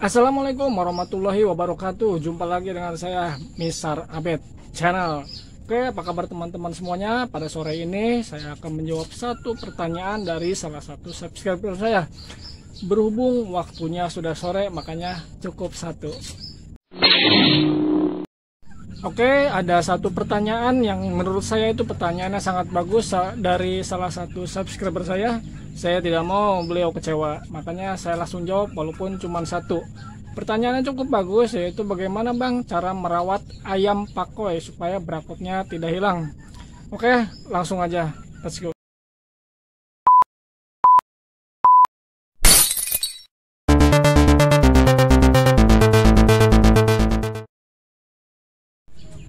Assalamualaikum warahmatullahi wabarakatuh. Jumpa lagi dengan saya Misar Abed Channel. Oke apa kabar teman-teman semuanya? Pada sore ini saya akan menjawab satu pertanyaan dari salah satu subscriber saya. Berhubung waktunya sudah sore makanya cukup satu. Oke, ada satu pertanyaan yang menurut saya itu pertanyaannya sangat bagus dari salah satu subscriber saya. Saya tidak mau beliau kecewa, makanya saya langsung jawab walaupun cuma satu. Pertanyaannya cukup bagus yaitu bagaimana Bang cara merawat ayam pakoi supaya berakotnya tidak hilang. Oke, langsung aja. Let's go.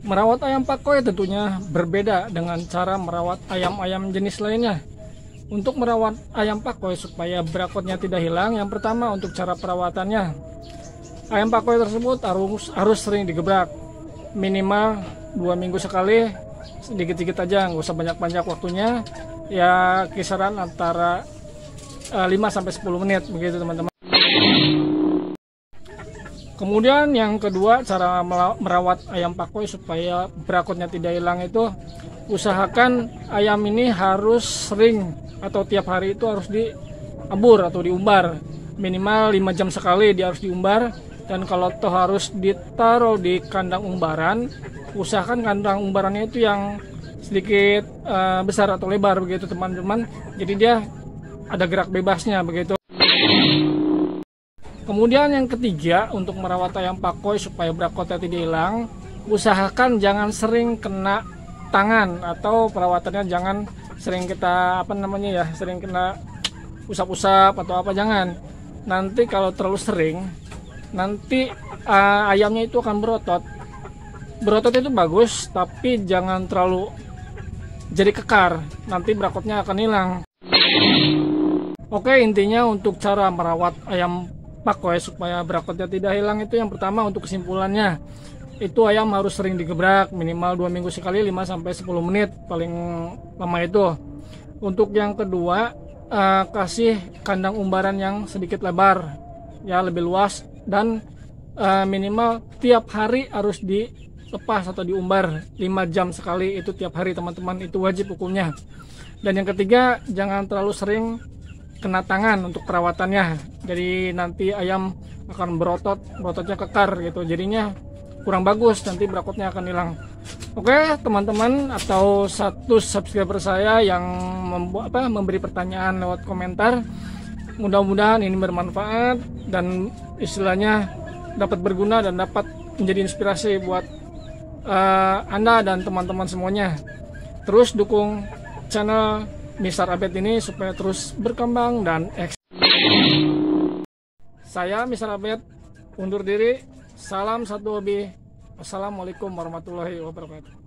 Merawat ayam pakoi tentunya berbeda dengan cara merawat ayam-ayam jenis lainnya. Untuk merawat ayam pakoi supaya berakotnya tidak hilang, yang pertama untuk cara perawatannya. Ayam pakoi tersebut harus harus sering digebrak, minimal dua minggu sekali, sedikit-sedikit aja, nggak usah banyak-banyak waktunya. Ya kisaran antara 5 eh, sampai 10 menit begitu teman-teman. Kemudian yang kedua cara merawat ayam pakoi supaya berakotnya tidak hilang itu usahakan ayam ini harus sering atau tiap hari itu harus diabur atau diumbar. Minimal 5 jam sekali dia harus diumbar. Dan kalau toh harus ditaruh di kandang umbaran usahakan kandang umbarannya itu yang sedikit uh, besar atau lebar begitu teman-teman. Jadi dia ada gerak bebasnya begitu. Kemudian yang ketiga untuk merawat ayam pakoi supaya berakotnya tidak hilang, usahakan jangan sering kena tangan atau perawatannya jangan sering kita apa namanya ya sering kena usap-usap atau apa jangan. Nanti kalau terlalu sering, nanti uh, ayamnya itu akan berotot. Berotot itu bagus, tapi jangan terlalu jadi kekar. Nanti berakotnya akan hilang. Oke, intinya untuk cara merawat ayam pakai supaya berakotnya tidak hilang itu yang pertama untuk kesimpulannya itu ayam harus sering digebrak minimal dua minggu sekali 5 sampai 10 menit paling lama itu. Untuk yang kedua uh, kasih kandang umbaran yang sedikit lebar ya lebih luas dan uh, minimal tiap hari harus dilepas atau diumbar 5 jam sekali itu tiap hari teman-teman itu wajib hukumnya. Dan yang ketiga jangan terlalu sering kena tangan untuk perawatannya. Jadi nanti ayam akan berotot berototnya kekar gitu. Jadinya kurang bagus nanti berakotnya akan hilang oke teman-teman atau satu subscriber saya yang membuat apa memberi pertanyaan lewat komentar mudah-mudahan ini bermanfaat dan istilahnya dapat berguna dan dapat menjadi inspirasi buat uh, anda dan teman-teman semuanya terus dukung channel Mister Abed ini supaya terus berkembang dan eks. Saya Mister Abed undur diri. Salam satu hobi. Assalamualaikum warahmatullahi wabarakatuh.